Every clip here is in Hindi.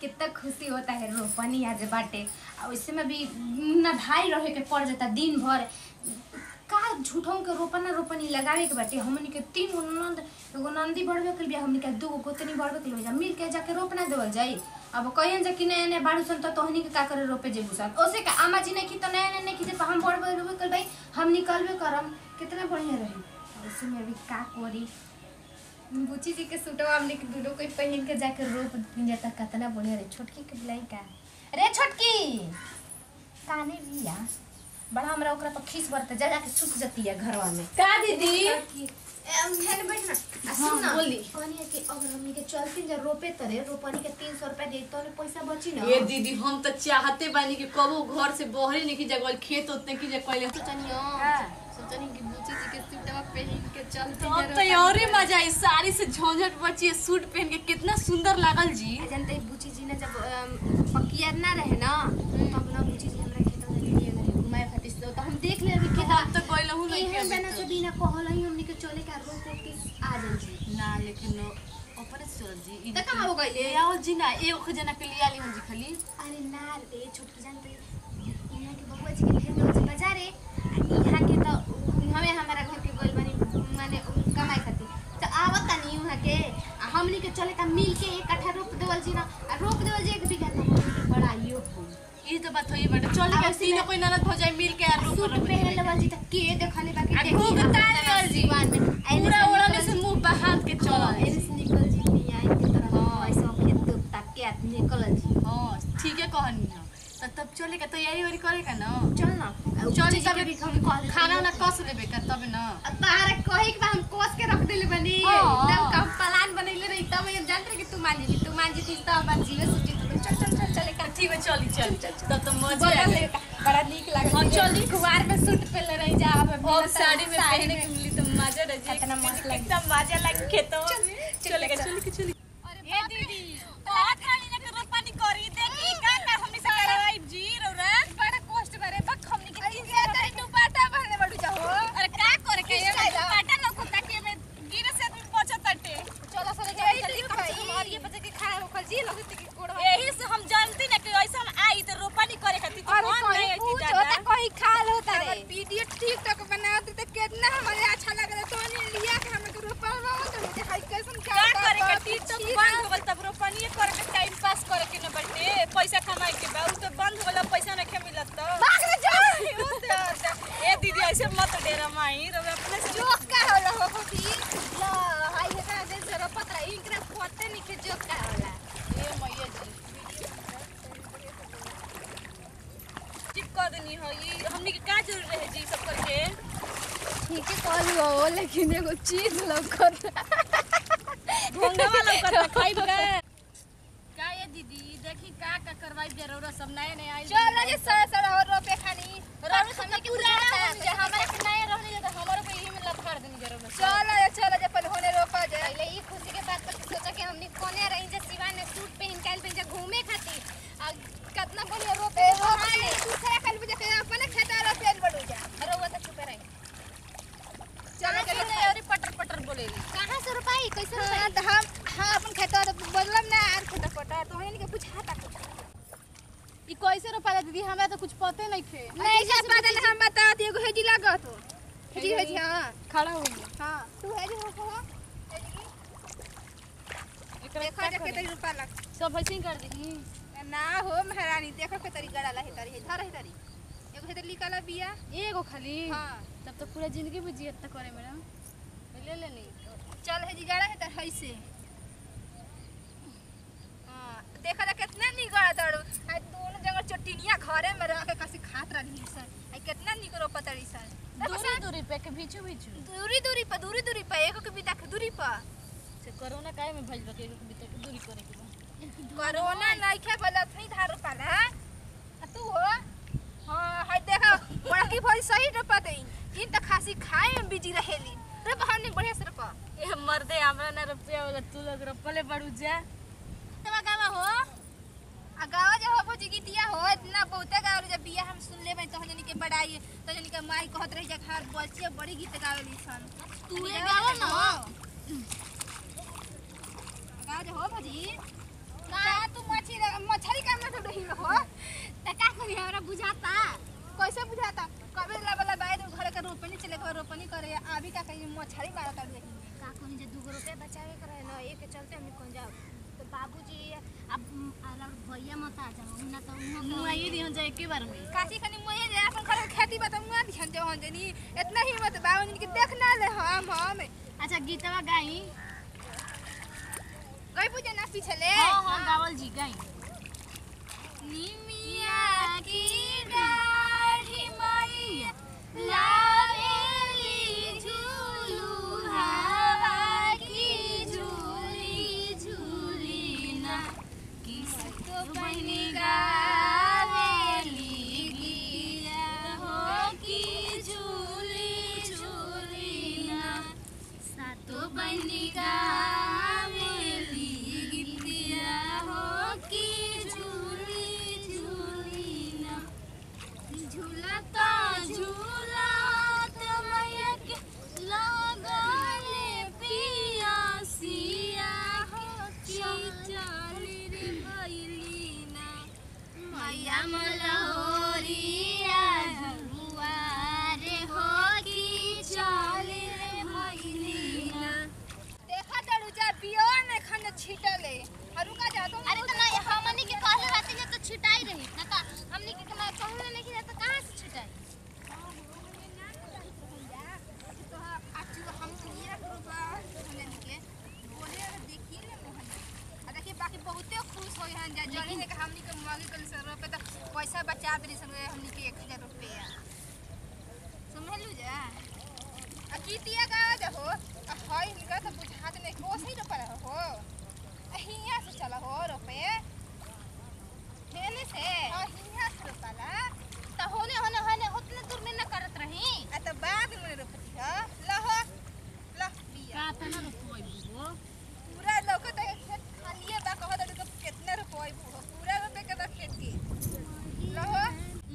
कितना खुशी होता है रोपनी आज बाटे। और में भी नधाई रहे के पड़ जाता दिन भर का झूठों के रोपना रोपनी लगावे के बाटे। हमनी के तीन नंद एगो नंदी बढ़वे के बिया हमनी के दू गो गोतनी बढ़वे के जा मिल के जाके रोपना देवल जाई। अब कहियन जा कि नया नया बाड़ू सन तो तोहनी के का करे रोपे जेबू सन। ओसे का आमा जी नहीं की तो नया नया नहीं की हम बढ़वे रोपे कर भाई हम निकलबे करम। कितना बढ़िया रही। में भी का करी? बुची जी के सूटवा हमने के दूनो कोई पहन के जाके रोप दिन जाता कितना बढ़िया रहे छोटकी के बिलाई का अरे छोटकी! काने बिया बड़ा हमरा ओकरा पर खीस बरते जा जाके सुख जती है घरवा में। का दीदी? हेन बैठ ना। सुन ना। बोली। कहनी कि अगर हमनी के चलती जा रोपे तरे रोपनी के 300 रुपया दे तो पैसा बची ना। ये दीदी हम तो चाहते बानी कि कबो घर से बहरे नहीं की जगह खेत उतने की जगह पहले सोचनियो सोचनी कि के के तो अब तो और ही मज़ा आई साड़ी से झंझट बची सूट पहन के कितना सुंदर लागल जी। जानते बुची जी ने जब पकिया ना रहे ना तब ना बुची जी हमरा खेत में लिए रहे घुमाए खातिर तो हम देख ले अभी खेत तो गइलहु नहीं एहन के बना से बिना कहल ही हमनी के चले का रोक रोक के आ जाई जी। ना लेकिन ऊपर से चल जी ई त कहाँ हो गइले? ले? आओ जी ना एगो जना के लिए आली हम जी खाली। अरे ना रे छोटकी जानते यहाँ के बबुआ जी के भेज दो बाजारे के तो हमें हमारा घर के गोल बनी माने कमाई खातिर तो आवत नहीं वहाँ के हमनी के चले का मिल के एक कट्ठा रोप देवल जी ना रोप देवल जी एक बीघा तो के बड़ाइयो हो। ई तो बात होई बटे चल के ऐसे कोई ननद हो जाए मिल के यार रूप सूट पहन लेवल जी त के देखले बाकी देखी ताल तरह जी। पूरा ओढ़ने से मुँह बहात के चल एने निकल जी नहीं आई के तरह ऐसा खेत तो तक के निकल जी हाँ ठीक है कहनी है तो तब चले का तैयारी वारी करे का ना चल तब हम देते खाना ना कस लेबे का तब ना। तारे कहे के हम कोस के रख देले बनी। हाँ। एकदम कम प्लान बनैले रही तब हम जानते रही कि तू मान जी तू मान जी तो अब जीवे सुची। तो चल चल चल चले का ठीक है चली चल तब तो मज़ा आ ले बड़ा नीक लागल। हाँ, चली। कुवार में सूट पहनले रही जा अब अब साड़ी में पहने के मिली तो मज़ा रह कितना मस्त लगी। एकदम मज़ा लग खेतो चले चल चली ए दीदी बहुत खाली ना कर पानी करी देखी का का हमनी से करवाई जी रौरा बड़ा कष्ट करे बक हमनी के तीन से तरी दुपाटा बहने बड़ू जा हो अरे का करे के किस चाहिए? काटा न कुत्ता के में गिरे से आदमी पहुंचत तटे चलो सरे जल्दी जल्दी कम से कम और ये बच्चे के खाए होखल जी लगत कि कोड़ यही से हम जानती ना कि ऐसा आई तो रोपनी करे खातिर तो अरे नहीं पूछ की होता कोई खाल होता रे वीडियो टिकटॉक बनाते तो कितना हमारे अच्छा लग रहा तो ने लिया कि हमें के रुपया रहो तो मुझे हाई कैसन का करे के टिकटॉक बंद हो गल तब रोपनी करे के टाइम पास करे के न बटे पैसा कमाए के बा उ तो बंद हो गल पैसा नहीं मिलत तो भाग रे जा ए दीदी ऐसे मत डेरा माई रो अपने से जोक का होला हो भी ला हाई है ना दे जरा पत्र इनकरा पते नहीं के जोक का होला ए मैया जी ठीक कर देनी हो। ये हमनी के का ज़रूर रहे जी सब करके? ठीक है कॉल हो लेकिन एगो चीज़ लौकत भोंगा वाला कर खाई बगे का ये दीदी? देखी का का करवाई ज़रूर सब नए नए आई चल जे सर सर और रोपे खानी। रोपे खाने के पुराना हम जे हमारे के नए रहने तो हमारे पे यही में लफड़ देनी ज़रूर चल चल जे पल होने रोपा जे पहले ई खुशी के बात पर सोचा कि हमनी कोने रही जे सिवान में सूट पहन के आइल बन जा घूमे खातिर आ कितना बढ़िया रोपे ए हो हो दूसरा कल बजे के अपने खेता रोपे बड़ू जा रउआ तो चुपे रही चलो चलो चलो और बोलेली से रुपाई? कैसे हाँ, रुपाई? तो हम हाँ अपन खेतवा तो बदलम ना आर खोटा खोटा तो हनी के बुझा ता ई कैसे रोपाला दीदी? हमरा तो कुछ पते नहीं थे। नहीं जा पता हम बता दिए एगो हेजी लागत। हो हेजी हेजी। हाँ। खड़ा हुई हाँ तू हेजी हो हो। देखो जा के तरी रुपा लग सब ऐसे कर दी ना हो महारानी देखो के तरी गड़ा ला तरी धर है तरी। एगो हेतर लिकाला बिया। एगो खाली? हाँ। तब तो पूरा ज़िंदगी में जियत तक करे मैडम। ले लेनी चल हेजी गड़ा है तर है से हाँ देखा जा कितना नी गड़ा तड़ो आई दोनों जगह चटिनिया घरे में रह के कसी खात रही सन आई कितना नी करो पतरी सन दूरी दूरी पे के बीचू बीचू दूरी दूरी पर दूरी दूरी पर एको के बिता के दूरी पर से कोरोना काहे में भइल बा के एगो के दूरी करे के कोरोना नइखे बोलत नहीं धार पाला आ तू हो। हाँ हाय देखा बड़ा की भई सही न पते इन त खासी खाए में बिज़ी रहेली। रे बाहर निक बढ़िया से रखो। ए मर्दे हमरा ना रुपया वाला तू लग रहा पले बड़ू जा। तब गावा हो। आ गावा जे हो भोजी गीतिया हो इतना बहुत गावल जब बिया हम सुन लेबे तो हजनी के बड़ाई तो हजनी के माई कहत रही जा हर बचिया बड़ी गीत गावे ली सन। तू ले गावा ना गावा जे हो हाँ। भोजी। ना हाँ। तू मछली मछली काम ना ढोही हो त का करी हमरा बुझाता? कैसे बुझाता? कबे ला वाला बाय के रोपनी चले के रोपनी करे अभी का कहीं मछली बाड़ा कर दे का कोनी जे दू रुपया बचावे करे ना एक चलते हम कोन जाओ तो बाबूजी अब अलग भैया मत आ जाओ ना तो मुआ ही दिहन जाए के बार में काची कनी मुआ जे अपन करे खेती बता मुआ दिहन जाओ हन जनी इतना ही मत बाबूजी के देखना ले हम हम। अच्छा गीतवा गाई। गई पूजा ना पीछे ले हाँ हाँ गावल जी गाई। नी हमनी के मांगे तो पैसा बचा सर हमनी के 1000 रुपया। समझलू जा? आ गीतिया गा जा हो? आ हई निका तो नहीं कोसई रुपया हो। हिया से चला हो रुपए हेने से हाँ हिया से रुपया तो होने होने होने उतने दूर में न करत रही आ तो बाद में रुपया ह लहो लह बिया का तना रुपई बुबो पूरा लौकत है खेत खालिए बा कहत है तो कितना रुपए हो पूरा रुपए के बा खेत के लहो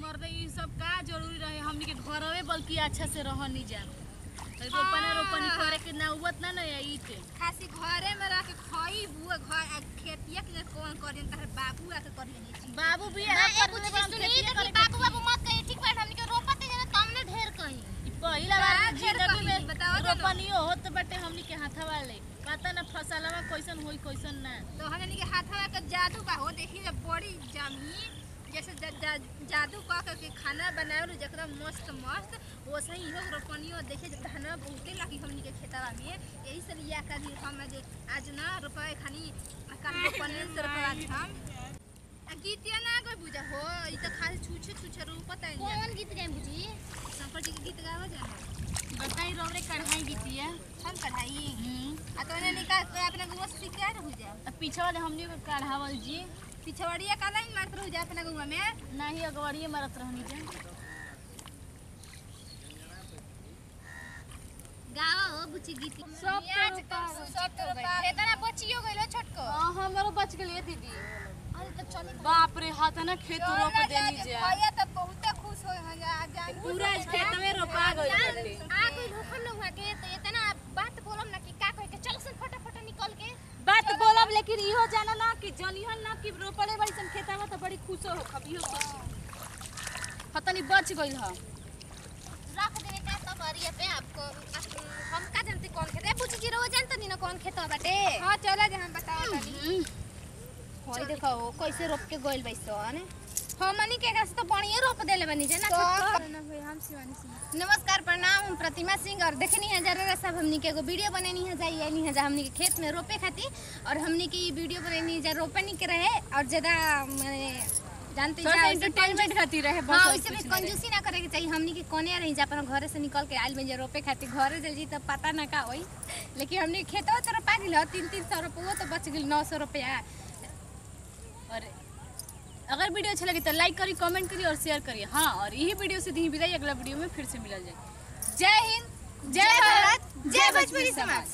मर्द ई सब का ज़रूरी रहे हमनी के घरवे बल्कि अच्छा से रहनी जा रोपना रोपनी करे के नौबत ना न आई थे। खासी घरे में रह के खई बुआ घर खेतिया के कौन करियन तार बाबू आ के करियन बाबू भी ना है ए कुछ सुनी देखी बाबू बाबू मत कही ठीक बात हमनी के रोपते जने कम ने ढेर कही। पहिला बार का ज़िंदगी? में बताओ तो ना। रोपनियो होत बाटे हमनी के हाथवा ले। पता ना फसलवा कैसन होई कैसन ना। तो हमने के हाथवा के जादू बा हो देखी बड़ी ज़मीन जैसे ज, ज, जादू कह के के खाना बनावल जकरा मस्त मस्त वैसे ही हो रोपनियो देखे धानवा बहुते लागी हमनी के खेतवा में। यही से लिया कर हम आज ना रुपए खानी से हम गीतिया ना कोई बुझा हो ई त खाली छुछे छुछे रूपत है। कौन गीत गाए बुझी? संपर जी के गीत गावा जा। बताई रोरे कढ़ाई गीतिया हम कढ़ाई। हम्म। आ तो ने निकाल के अपना गुआ से सीख के हो जा। पीछे वाले हमनी के कढ़ावल जी। पिछवड़िया काला ही मारत रह जा अपना गुआ में। नाही अगवड़िए मरत रहनी जा गाओ बुची गीत। सब आज तक सब तो गई इतना बचियो गइलो छोटको हमारो बच गेलिए दीदी। अरे तो चली बाप रे हाथ ना खेत रोप देनी जा। भैया तो बहुत खुश होय हन जा पूरा खेत में रोपा गइल आ कोई धोखन न हुआ के तो इतना बात बोलम ना कि का कह के चल सन फटाफट निकल के। बात बोलब लेकिन इहो जानो ना कि जनिहन ना कि रोपले बड़ी सन खेतवा त बड़ी खुश हो खबियो सोच हतनी बच गइल ह। रख देने का तब अरिया पे आपको। हम का जानते कौन खेत है? पूछ जी रो जानत नहीं ना कौन खेत बाटे। हाँ चला जे हम बताओ। तनी होई देखो कैसे रोप के गइल बैसो बैसन हमनी के एकरा से तो बढ़िया रोप देले बनी जे ना तो ना होय हम शिवानी सिंह। नमस्कार प्रणाम हम प्रतिमा सिंह और देखनी है जरा सब हमनी के एगो वीडियो बनेनी है जाई आनी है जा हमनी के खेत में रोपे खातिर। और हमनी के ई वीडियो बनेनी जा रोपनी के रहे और ज़्यादा माने जानते जा एंटरटेनमेंट खातिर रहे बस हाँ और भी कंजूसी ना करे के चाहिए हमनी के कोने रही जा अपन घरे से निकल के आइल में जे रोपे खातिर घरे चल जी तब पता ना का होई। लेकिन हमनी के खेतो तो रोपा गेल तीन तीन सौ रुपया तो बच गेल नौ सौ रुपया। और अगर वीडियो अच्छा लगे तो लाइक करिए कमेंट करिए और शेयर करिए। हाँ और यही वीडियो से दी विदाई। अगला वीडियो में फिर से मिला जाए जय हिंद जय भारत जय भोजपुरी समाज।